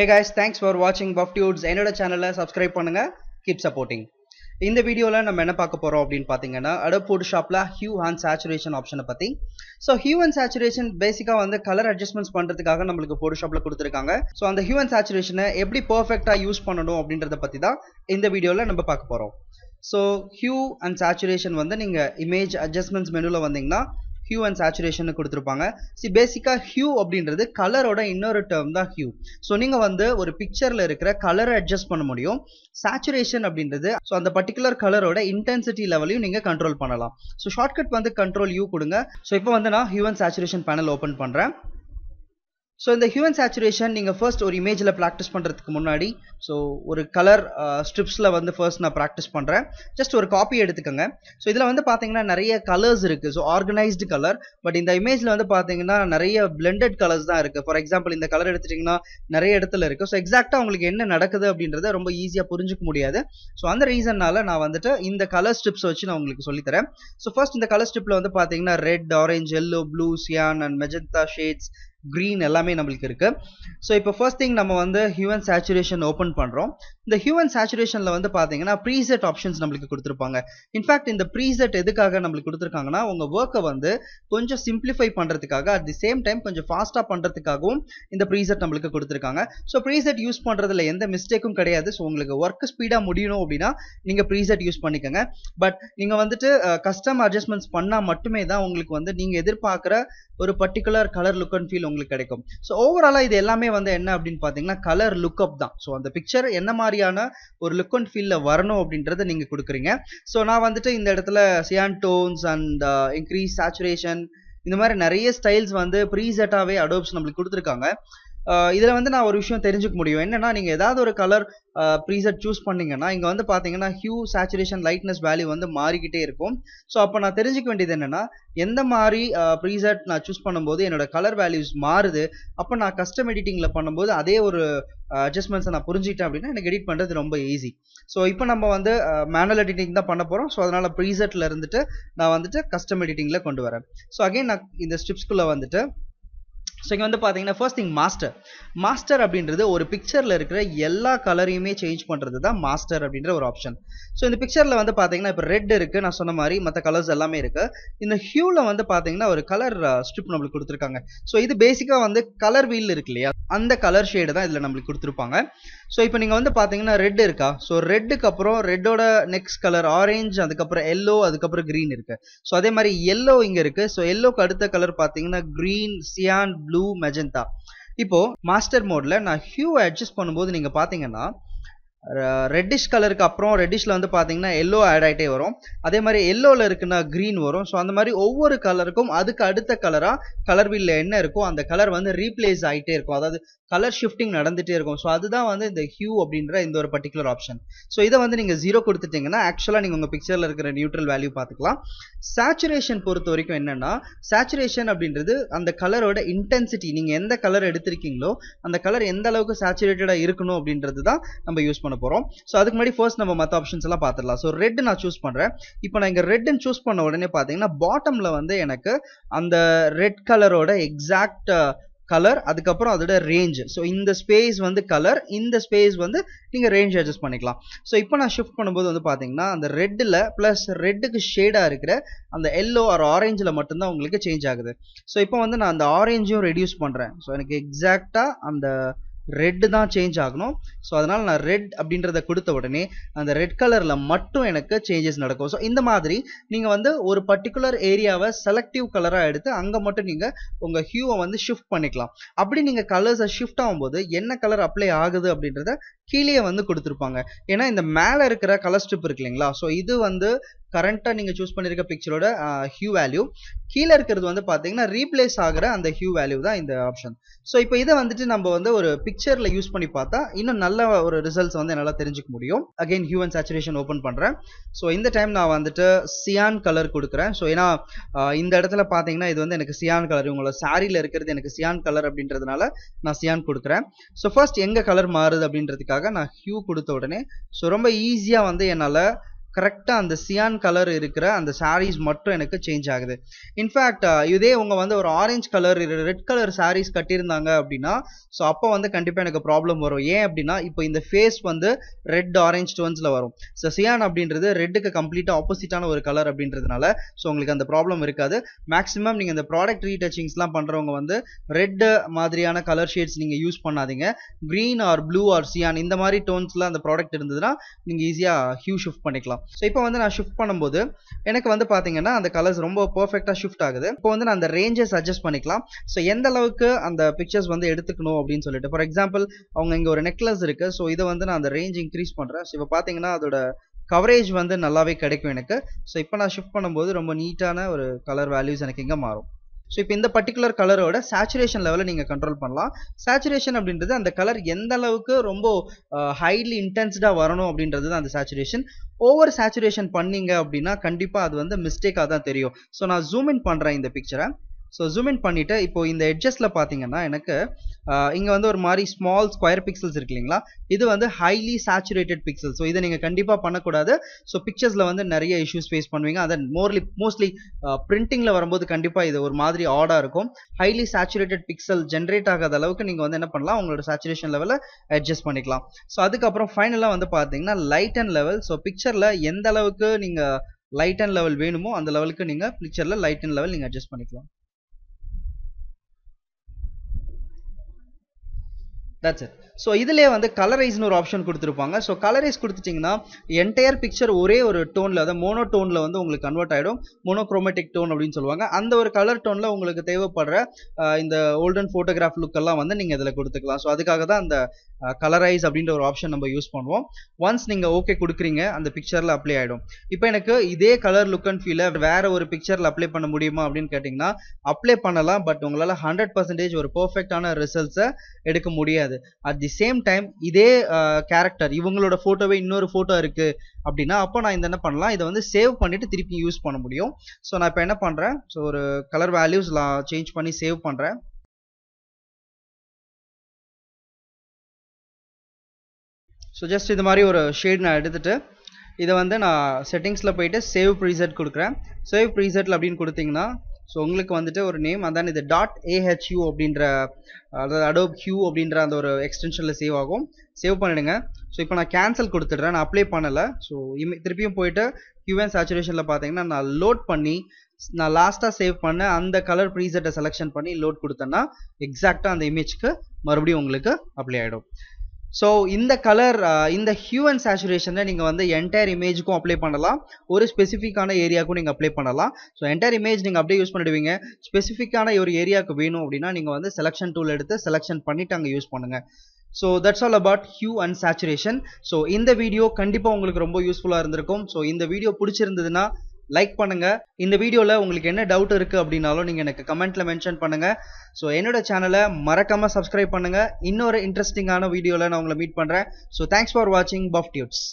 Hey guys thanks for வாட்சிங் puff dudes என்னோட சேனலை சப்ஸ்கிரைப் பண்ணுங்க. கீப் சப்போர்ட்டிங் இந்த வீடியோவில் நம்ம என்ன பார்க்க போகிறோம் அப்படின்னு பார்த்தீங்கன்னா அடப் ஃபோட்டோஷாப்பில் ஹியூ அண்ட் சேச்சுரேஷன் ஆப்ஷனை பற்றி ஸோ ஹியூ அண்ட் சேச்சுரேஷன் பேசிக்காக வந்து கலர் அட்ஜஸ்ட்மெண்ட்ஸ் பண்ணுறதுக்காக நம்மளுக்கு ஃபோட்டோஷாப்பில் கொடுத்துருக்காங்க. ஸோ அந்த ஹியூ அண்ட் சேச்சுரேஷனை எப்படி பர்ஃபெக்டாக யூஸ் பண்ணணும் அப்படின்றத பற்றி தான் இந்த வீடியோவில் நம்ம பார்க்க போகிறோம் ஸோ ஹியூ அண்ட் சேச்சுரேஷன் வந்து நீங்கள் இமேஜ் அட்ஜஸ்ட்மெண்ட்ஸ் மெனுவில் வந்தீங்கன்னா ஹியூ அண்ட் சேச்சுரேஷன் கொடுத்துருப்பாங்க. சி பேசிக்காக ஹியூ அப்படின்றது கலரோட இன்னொரு டேர்ம் தான் ஹியூ ஸோ நீங்கள் வந்து ஒரு பிக்சரில் இருக்கிற கலரை அட்ஜஸ்ட் பண்ண முடியும். சேச்சுரேஷன் அப்படின்றது ஸோ அந்த பர்டிகுலர் கலரோட இன்டென்சிட்டி லெவலையும் நீங்கள் கண்ட்ரோல் பண்ணலாம். ஸோ ஷார்ட்கட் வந்து கண்ட்ரோல் யூ கொடுங்க. ஸோ இப்போ வந்து நான் hue and saturation panel open பண்ணுறேன் ஸோ uh, இந்த ஹியூமன் சேச்சுரேஷன் நீங்கள் ஃபர்ஸ்ட் ஒரு இமேஜில் ப்ராக்டிஸ் பண்ணுறதுக்கு முன்னாடி ஸோ ஒரு கலர் ஸ்ட்ரிப்ஸில் வந்து ஃபர்ஸ்ட் நான் ப்ராக்டிஸ் பண்ணுறேன் ஜஸ்ட் ஒரு காப்பி எடுத்துக்கோங்க. ஸோ இதில் வந்து பார்த்தீங்கன்னா நிறைய கலர்ஸ் இருக்குது ஸோ ஆர்கனைஸ்டு கலர் பட் இந்த இமேஜில் வந்து பார்த்தீங்கன்னா நிறைய பிளெண்டட் கலர்ஸ் தான் இருக்குது ஃபார் எக்ஸாம்பிள் இந்த கலர் எடுத்துட்டிங்கன்னா நிறைய இடத்துல இருக்குது ஸோ எக்ஸாக்டாக உங்களுக்கு என்ன நடக்குது அப்படின்றத ரொம்ப ஈஸியாக புரிஞ்சுக்க முடியாது. ஸோ அந்த ரீசன்னால் நான் வந்துட்டு இந்த கலர் ஸ்ட்ரிப்ஸ் வச்சு நான் உங்களுக்கு சொல்லித்தரேன். ஸோ ஃபர்ஸ்ட் இந்த கலர் ஸ்ட்ரிப்பில் வந்து பார்த்தீங்கன்னா red orange yellow blue cyan and magenta shades green எல்லாமே நம்மளுக்கு இருக்கு. ஸோ இப்போ ஃபர்ஸ்ட் திங் நம்ம வந்து ஹியூமன் சேச்சுரேஷன் ஓப்பன் பண்ணுறோம் இந்த ஹியூமன் சேச்சுரேஷனில் வந்து பார்த்தீங்கன்னா ப்ரீசெட் ஆப்ஷன்ஸ் நம்மளுக்கு கொடுத்துருப்பாங்க. இன்ஃபேக்ட் இந்த ப்ரீசெட் எதுக்காக நம்மளுக்கு கொடுத்துருக்காங்கன்னா உங்கள் ஒர்க்கை வந்து கொஞ்சம் சிம்பிளிஃபை பண்ணுறதுக்காக அட் தி சேம் டைம் கொஞ்சம் ஃபாஸ்ட்டாக பண்ணுறதுக்காகவும் இந்த ப்ரீசெட் நம்மளுக்கு கொடுத்துருக்காங்க. ஸோ ப்ரீசெட் யூஸ் பண்ணுறதுல எந்த மிஸ்டேக்கும் கிடையாது. ஸோ உங்களுக்கு ஒர்க் ஸ்பீடாக முடியணும் அப்படின்னா நீங்கள் ப்ரீசெட் யூஸ் பண்ணிக்கோங்க. பட் நீங்கள் வந்துட்டு கஸ்டம் அட்ஜஸ்ட்மெண்ட்ஸ் பண்ணால் மட்டுமே தான் உங்களுக்கு வந்து நீங்கள் எதிர்பார்க்குற ஒரு particular colour look and feel உங்களுக்கு கிடைக்கும். ஸோ ஓவராலாக இது எல்லாமே வந்து என்ன அப்படின்னு பார்த்தீங்கன்னா கலர் லுக்அப் தான். ஸோ அந்த பிக்சர் என்ன மாதிரி மாதிரியான ஒரு லுக் அண்ட் ஃபீலில் வரணும் அப்படின்றத நீங்கள் கொடுக்குறீங்க. ஸோ நான் வந்துட்டு இந்த இடத்துல cyan tones and increase saturation இந்த மாதிரி நிறைய ஸ்டைல்ஸ் வந்து ப்ரீசெட்டாகவே அடோப்ஸ் நம்மளுக்கு கொடுத்துருக்காங்க. இதில் வந்து நான் ஒரு விஷயம் தெரிஞ்சுக்க முடியும். என்னென்னா நீங்கள் ஏதாவது ஒரு கலர் ப்ரீசெட் சூஸ் பண்ணீங்கன்னா இங்கே வந்து பார்த்தீங்கன்னா ஹியூ சேச்சுரேஷன் லைட்னஸ் வேல்யூ வந்து மாறிக்கிட்டே இருக்கும். ஸோ அப்போ நான் தெரிஞ்சுக்க வேண்டியது என்னென்னா எந்த மாதிரி ப்ரீசெட் நான் சூஸ் பண்ணும்போது என்னோட கலர் வேல்யூஸ் மாறுது. அப்போ நான் கஸ்டம் எடிட்டிங்கில் பண்ணும்போது அதே ஒரு அட்ஜஸ்ட்மெண்ட்ஸை நான் புரிஞ்சுக்கிட்டேன் அப்படின்னா எனக்கு எடிட் பண்ணுறது ரொம்ப ஈஸி ஸோ இப்போ நம்ம வந்து மேனுவல் எடிட்டிங் தான் பண்ண போகிறோம் ஸோ அதனால் ப்ரீசெட்டில் இருந்துட்டு நான் வந்துட்டு கஸ்டம் எடிட்டிங்கில் கொண்டு வரேன். ஸோ அகைன் நான் இந்த ஸ்டிப்ஸ்குள்ளே வந்துட்டு ஸோ இங்கே வந்து பார்த்தீங்கன்னா ஃபர்ஸ்ட் திங் மாஸ்டர் மாஸ்டர் அப்படின்றது ஒரு பிக்சரில் இருக்கிற எல்லா கலரையுமே சேஞ்ச் பண்ணுறது தான் மாஸ்டர் அப்படின்ற ஒரு ஆப்ஷன் ஸோ இந்த பிக்சரில் வந்து பார்த்தீங்கன்னா இப்போ ரெட் இருக்குது நான் சொன்ன மாதிரி மற்ற கலர்ஸ் எல்லாமே இருக்குது இந்த ஹியூவில் வந்து பார்த்தீங்கன்னா ஒரு கலர் ஸ்ட்ரிப் uh, நம்மளுக்கு கொடுத்துருக்காங்க. ஸோ இது பேசிக்காக வந்து கலர் வீல் இருக்கு இல்லையா? அந்த கலர் ஷேடு தான் இதில் நம்மளுக்கு கொடுத்துருப்பாங்க. ஸோ இப்போ நீங்கள் வந்து பார்த்தீங்கன்னா ரெட் இருக்கா? ஸோ ரெட்டுக்கு அப்புறம் ரெட்டோட நெக்ஸ்ட் கலர் ஆரேஞ்ச் அதுக்கப்புறம் எல்லோ அதுக்கப்புறம் க்ரீன் இருக்குது ஸோ அதே மாதிரி எல்லோ இங்கே இருக்குது ஸோ எல்லோக்கு அடுத்த கலர் பார்த்தீங்கன்னா க்ரீன் சியான் ப்ளூ மெஜந்தா இப்போ மாஸ்டர் மோட்ல நான் ஹியூ அட்ஜஸ்ட் பண்ணும்போது நீங்க பாத்தீங்கன்னா ரெட்டிஷ் கலருக்கு அப்புறம் ரெட்டிஷில் வந்து பார்த்தீங்கன்னா எல்லோ ஆட் ஆகிட்டே வரும். அதே மாதிரி எல்லோவில் இருக்குன்னா க்ரீன் வரும். ஸோ அந்த மாதிரி ஒவ்வொரு கலருக்கும் அதுக்கு அடுத்த கலராக கலர் வீலில் என்ன இருக்கோ அந்த கலர் வந்து ரீப்ளேஸ் ஆகிட்டே இருக்கும். அதாவது கலர் ஷிஃப்டிங் நடந்துகிட்டே இருக்கும். ஸோ அதுதான் வந்து இந்த ஹியூ அப்படின்ற இந்த ஒரு பர்டிகுலர் ஆப்ஷன் ஸோ இதை வந்து நீங்கள் ஜீரோ கொடுத்துட்டீங்கன்னா ஆக்சுவலாக நீங்கள் உங்கள் பிக்சரில் இருக்கிற நியூட்ரல் வேல்யூ பார்த்துக்கலாம். சேச்சுரேஷன் பொறுத்த வரைக்கும் என்னென்னா சேச்சுரேஷன் அப்படின்றது அந்த கலரோட இன்டென்சிட்டி நீங்கள் எந்த கலர் எடுத்திருக்கீங்களோ அந்த கலர் எந்த அளவுக்கு சேச்சுரேட்டடாக இருக்கணும் அப்படின்றது தான் நம்ம யூஸ் பண்ண போகிறோம் ஸோ அதுக்கு முன்னாடி ஃபர்ஸ்ட் நம்ம மற்ற ஆப்ஷன்ஸ் எல்லாம் பார்த்துடலாம் ஸோ ரெட் நான் சூஸ் பண்ணுறேன் இப்போ நான் இங்கே ரெட்னு சூஸ் பண்ண உடனே பார்த்தீங்கன்னா பாட்டமில் வந்து எனக்கு அந்த ரெட் கலரோட எக்ஸாக்ட் கலர் அதுக்கப்புறம் அதோட ரேஞ்ச் ஸோ இந்த ஸ்பேஸ் வந்து கலர் இந்த ஸ்பேஸ் வந்து நீங்கள் ரேஞ்ச் அட்ஜஸ்ட் பண்ணிக்கலாம். ஸோ இப்போ நான் ஷிஃப்ட் பண்ணும்போது வந்து பார்த்தீங்கன்னா அந்த ரெட்டில் ப்ளஸ் ரெட்டுக்கு ஷேடாக இருக்கிற அந்த எல்லோ ஆர் ஆரேஞ்சில் மட்டும்தான் உங்களுக்கு சேஞ்ச் ஆகுது. ஸோ இப்போ வந்து நான் அந்த ஆரேஞ்சையும் ரெடியூஸ் பண்ணுறேன் ஸோ எனக்கு எக்ஸாக்டாக அந்த ரெட்டு தான் சேஞ்ச் ஆகணும். ஸோ அதனால் நான் ரெட் அப்படின்றத கொடுத்த உடனே அந்த ரெட் கலரில் மட்டும் எனக்கு சேஞ்சஸ் நடக்கும். ஸோ இந்த மாதிரி நீங்கள் வந்து ஒரு பர்டிகுலர் ஏரியாவை செலக்டிவ் கலராக எடுத்து அங்கே மட்டும் நீங்கள் உங்கள் ஹியூவை வந்து ஷிஃப்ட் பண்ணிக்கலாம். அப்படி நீங்கள் கலர்ஸை ஷிஃப்ட் ஆகும்போது என்ன கலர் அப்ளை ஆகுது அப்படின்றத கீழே வந்து கொடுத்துருப்பாங்க. ஏன்னா இந்த மேலே இருக்கிற கலர் ஸ்ட்ரிப் இருக்கு இல்லைங்களா? ஸோ இது வந்து கரண்ட்டாக நீங்கள் சூஸ் பண்ணியிருக்க பிக்சரோட ஹியூ வேல்யூ கீழே இருக்கிறது வந்து பார்த்தீங்கன்னா ரீப்ளேஸ் ஆகிற அந்த ஹியூ வேல்யூ தான் இந்த ஆப்ஷன் ஸோ இப்போ இதை வந்துட்டு நம்ம வந்து ஒரு பிக்சரில் யூஸ் பண்ணி பார்த்தா இன்னும் நல்ல ஒரு ரிசல்ட்ஸ் வந்து என்னால் தெரிஞ்சுக்க முடியும். Again hue and saturation open பண்ணுறேன் ஸோ இந்த டைம் நான் வந்துட்டு சியான் கலர் கொடுக்குறேன். ஸோ ஏன்னா இந்த இடத்துல பார்த்தீங்கன்னா இது வந்து எனக்கு சியான் கலர் உங்களோட சாரியில் இருக்கிறது எனக்கு சியான் கலர் அப்படின்றதுனால நான் சியான் கொடுக்குறேன். ஸோ ஃபர்ஸ்ட் எங்கே கலர் மாறுது அப்படின்றதுக்காக நான் ஹியூ கொடுத்த உடனே ஸோ ரொம்ப ஈஸியாக வந்து என்னால் கரெக்டாக அந்த சியான் கலர் இருக்கிற அந்த சாரீஸ் மட்டும் எனக்கு சேஞ்ச் ஆகுது. இன்ஃபேக்ட் இதே அவங்க வந்து ஒரு orange colour red colour saris கட்டியிருந்தாங்க அப்படின்னா ஸோ அப்போ வந்து கண்டிப்பாக எனக்கு ப்ராப்ளம் வரும். ஏன் அப்படின்னா இப்போ இந்த ஃபேஸ் வந்து ரெட் ஆரஞ்ச் டோன்ஸில் வரும். ஸோ சியான் அப்படின்றது ரெட்டுக்கு கம்ப்ளீட்டாக ஆப்போசிட்டான ஒரு கலர் அப்படின்றதுனால ஸோ உங்களுக்கு அந்த ப்ராப்ளம் இருக்காது. மேக்ஸிமம் நீங்கள் இந்த ப்ராடக்ட் ரீடச்சிங்ஸ்லாம் பண்ணுறவங்க வந்து ரெட் மாதிரியான கலர் ஷேட்ஸ் நீங்கள் யூஸ் பண்ணாதீங்க. Green or blue or cyan இந்த மாதிரி டோன்ஸில் அந்த ப்ராடக்ட் இருந்ததுன்னா நீங்கள் ஈஸியாக ஹியூ ஷிஃப்ட் பண்ணிக்கலாம். ஸோ இப்போ வந்து நான் ஷிஃப்ட் பண்ணும்போது எனக்கு வந்து பார்த்தீங்கன்னா அந்த கலர்ஸ் ரொம்ப பர்ஃபெக்டாக ஷிஃப்ட் ஆகுது. இப்போ வந்து நான் அந்த ரேஞ்சஸ் அட்ஜஸ்ட் பண்ணிக்கலாம். ஸோ எந்த அளவுக்கு அந்த பிக்சர்ஸ் வந்து எடுத்துக்கணும் அப்படின்னு சொல்லிட்டு ஃபார் எக்ஸாம்பிள் அவங்க இங்கே ஒரு நெக்லஸ் இருக்கு. ஸோ இதை வந்து நான் அந்த ரேஞ்ச் இன்க்ரீஸ் பண்ணுறேன் ஸோ இப்போ பார்த்தீங்கன்னா அதோட கவரேஜ் வந்து நல்லாவே கிடைக்கும் எனக்கு. ஸோ இப்போ நான் ஷிஃப்ட் பண்ணும்போது ரொம்ப நீட்டான ஒரு கலர் வேல்யூஸ் எனக்கு இங்கே மாறும். ஸோ இப்போ இந்த பர்டிகுலர் கலரோட சேச்சுரேஷன் லெவலை நீங்கள் கண்ட்ரோல் பண்ணலாம். சேச்சுரேஷன் அப்படின்றது அந்த கலர் எந்த அளவுக்கு ரொம்ப ஹைலி இன்டென்ஸ்டாக வரணும் அப்படின்றது தான் அந்த சேச்சுரேஷன் ஓவர் சேச்சுரேஷன் பண்ணீங்க அப்படின்னா கண்டிப்பாக அது வந்து மிஸ்டேக்காக தான் தெரியும். ஸோ நான் ஜூம் இன் பண்ணுறேன் இந்த பிக்சரை ஸோ ஜூம் இன் பண்ணிவிட்டு இப்போ இந்த எட்ஜஸில் பார்த்தீங்கன்னா எனக்கு இங்கே வந்து ஒரு மாதிரி ஸ்மால் ஸ்கொயர் பிக்சல்ஸ் இருக்கு இல்லைங்களா? இது வந்து ஹைலி சேச்சுரேட்டட் பிக்சல் ஸோ இதை நீங்கள் கண்டிப்பாக பண்ணக்கூடாது. ஸோ பிக்சர்ஸில் வந்து நிறைய இஷ்யூஸ் ஃபேஸ் பண்ணுவீங்க. அதை மோர்லி மோஸ்ட்லி பிரிண்டிங்கில் வரும்போது கண்டிப்பாக இது ஒரு மாதிரி ஆடாக இருக்கும். ஹைலி சேச்சுரேட்டட் பிக்சல் ஜென்ரேட் ஆகாத அளவுக்கு நீங்கள் வந்து என்ன பண்ணலாம்? உங்களோட சேச்சுரேஷன் லெவலை அட்ஜஸ்ட் பண்ணிக்கலாம். ஸோ அதுக்கப்புறம் ஃபைனலாக வந்து பார்த்தீங்கன்னா லைட் அண்ட் லெவல் ஸோ பிக்சரில் எந்த அளவுக்கு நீங்கள் லைட் அண்ட் லெவல் வேணுமோ அந்த லெவலுக்கு நீங்கள் பிக்சரில் லைட் அண்ட் லெவல் நீங்கள் அட்ஜஸ்ட் பண்ணிக்கலாம். தட்ஸ் இட் ஸோ இதிலே வந்து கலரைஸ்னு ஒரு ஆப்ஷன் கொடுத்துருப்பாங்க. ஸோ கலரைஸ் கொடுத்துட்டிங்கன்னா என்டையர் பிக்சர் ஒரே ஒரு டோனில் அதாவது மோனோ டோனில் வந்து உங்களுக்கு கன்வெர்ட் ஆகிடும் மோனோக்ரோமேட்டிக் டோன் அப்படின்னு சொல்லுவாங்க. அந்த ஒரு கலர் டோனில் உங்களுக்கு தேவைப்படுற இந்த ஓல்டன் ஃபோட்டோகிராஃப் லுக்கெல்லாம் வந்து நீங்கள் இதில் கொடுத்துக்கலாம். ஸோ அதுக்காக தான் அந்த கலரைஸ் அப்படின்ற ஒரு ஆப்ஷன் நம்ம யூஸ் பண்ணுவோம். ஒன்ஸ் நீங்கள் ஓகே கொடுக்குறீங்க அந்த பிக்சரில் அப்ளை ஆகிடும் இப்போ எனக்கு இதே கலர் லுக் அண்ட் ஃபீலை வேறு ஒரு பிக்சரில் அப்ளை பண்ண முடியுமா அப்படின்னு கேட்டிங்கன்னா அப்ளை பண்ணலாம் பட் உங்களால் ஹண்ட்ரட் பர்சன்டேஜ் ஒரு பர்ஃபெக்டான ரிசல்ட்ஸை எடுக்க முடியாது. அட் தி சேம் டைம் இதே கேரக்டர் இவங்களோட ஃபோட்டோவே இன்னொரு ஃபோட்டோ இருக்கு அப்படின்னா அப்போ நான் இந்த என்ன பண்ணலாம்? இதை வந்து சேவ் பண்ணிட்டு திருப்பி யூஸ் பண்ண முடியும். ஸோ நான் இப்போ என்ன பண்ணுறேன் ஸோ ஒரு கலர் வேல்யூஸ் சேஞ்ச் பண்ணி சேவ் பண்ணுறேன் ஸோ ஜஸ்ட் இது மாதிரி ஒரு ஷேட் நான் எடுத்துட்டு இதை வந்து நான் செட்டிங்ஸில் போயிட்டு சேவ் ப்ரீசெட் கொடுக்குறேன். சேவ் ப்ரீசெட்டில் அப்படின்னு கொடுத்தீங்கன்னா ஸோ உங்களுக்கு வந்துட்டு ஒரு நேம் அதான் இது டாட் ஏஹெச்யூ அப்படின்ற அதாவது அடோப் ஹியூ அப்படின்ற அந்த ஒரு எக்ஸ்டென்ஷனில் சேவ் ஆகும். சேவ் பண்ணிடுங்க. ஸோ இப்போ நான் கேன்சல் கொடுத்துட்றேன். நான் அப்ளை பண்ணலை. ஸோ இமி திருப்பியும் போயிட்டு ஹியூவன் சேச்சுரேஷனில் பார்த்தீங்கன்னா நான் லோட் பண்ணி நான் லாஸ்ட்டாக சேவ் பண்ண அந்த கலர் ப்ரீசெட்டை செலெக்ஷன் பண்ணி லோட் கொடுத்தேன்னா எக்ஸாக்டாக அந்த இமேஜ்க்கு மறுபடியும் உங்களுக்கு அப்ளை ஆகிடும் ஸோ இந்த கலர் இந்த ஹியூ அண்ட் சேச்சுரேஷனை நீங்கள் வந்து என்டையர் இமேஜுக்கும் அப்ளை பண்ணலாம். ஒரு ஸ்பெசிஃபிக்கான ஏரியாவுக்கும் நீங்கள் அப்ளை பண்ணலாம். ஸோ என்டையர் இமேஜ் நீங்கள் அப்படியே யூஸ் பண்ணிடுவீங்க. ஸ்பெசிஃபிக்கான ஒரு ஏரியாவுக்கு வேணும் அப்படின்னா நீங்கள் வந்து செலெக்ஷன் டூல் எடுத்து செலெக்ஷன் பண்ணிட்டு அங்கே யூஸ் பண்ணுங்கள் so that's all about hue and saturation so இந்த வீடியோ கண்டிப்பாக உங்களுக்கு ரொம்ப யூஸ்ஃபுல்லாக இருந்திருக்கும். ஸோ இந்த வீடியோ பிடிச்சிருந்ததுன்னா லைக் பண்ணுங்க. இந்த வீடியோவில் உங்களுக்கு என்ன டவுட் இருக்கு அப்படின்னாலும் நீங்கள் எனக்கு கமெண்ட்ல மென்ஷன் பண்ணுங்க. ஸோ என்னோட சேனலை மறக்காம சப்ஸ்கிரைப் பண்ணுங்க. இன்னொரு இன்ட்ரெஸ்டிங்கான வீடியோவில் நான் உங்களை மீட் பண்ணுறேன் ஸோ தேங்க்ஸ் ஃபார் வாட்சிங் பஃப் டியூட்ஸ்